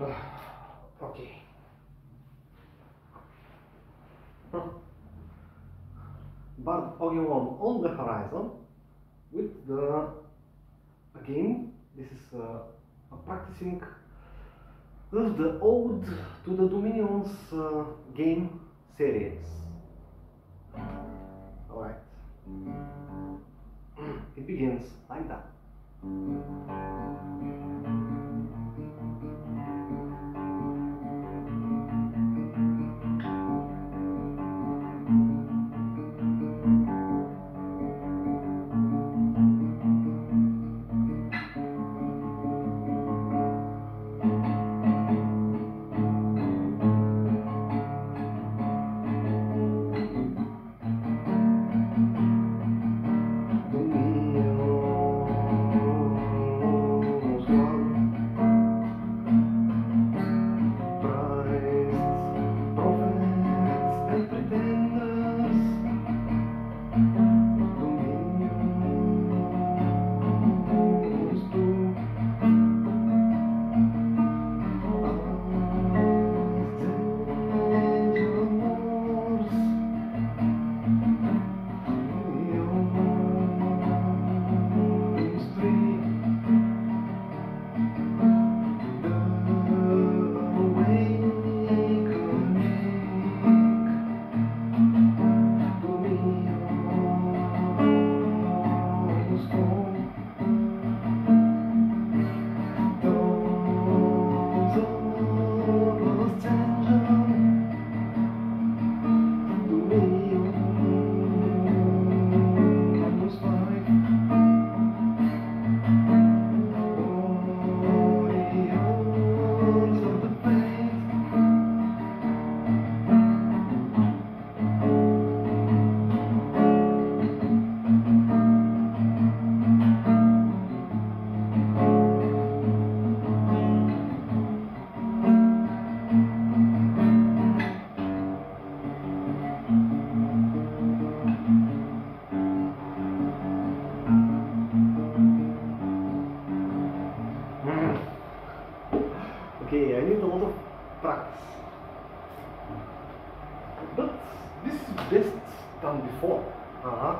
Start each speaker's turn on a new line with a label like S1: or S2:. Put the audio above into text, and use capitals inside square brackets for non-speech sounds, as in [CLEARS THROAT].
S1: okay. But Pokemon on the horizon with the again this is uh, a practicing of the ode to the Dominions uh, game series. Alright. [CLEARS THROAT] It begins like that. Practice. But this is best done before. Uh-huh.